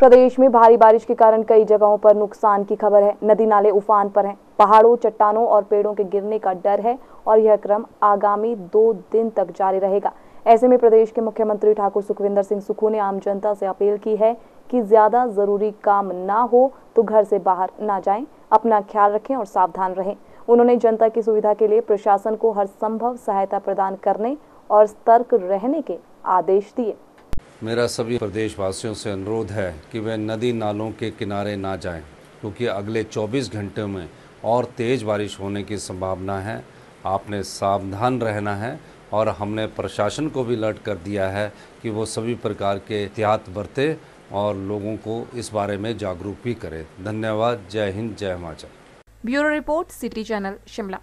प्रदेश में भारी बारिश के कारण कई जगहों पर नुकसान की खबर है। नदी नाले उफान पर हैं। पहाड़ों, चट्टानों और पेड़ों के गिरने का डर है और यह क्रम आगामी दो दिन तक जारी रहेगा। ऐसे में प्रदेश के मुख्यमंत्री ठाकुर सुखविंदर सिंह सुखू ने आम जनता से अपील की है कि ज़्यादा ज़रूरी काम ना हो तो घर से बाहर ना जाएँ, अपना ख्याल रखें और सावधान रहें। उन्होंने जनता की सुविधा के लिए प्रशासन को हर संभव सहायता प्रदान करने और सतर्क रहने के आदेश दिए। मेरा सभी प्रदेशवासियों से अनुरोध है कि वे नदी नालों के किनारे ना जाएँ, क्योंकि अगले 24 घंटे में और तेज़ बारिश होने की संभावना है। आपने सावधान रहना है और हमने प्रशासन को भी अलर्ट कर दिया है कि वो सभी प्रकार के एहतियात बरते और लोगों को इस बारे में जागरूक भी करें। धन्यवाद। जय हिंद, जय Himachal. Bureau report, city channel, Shimla.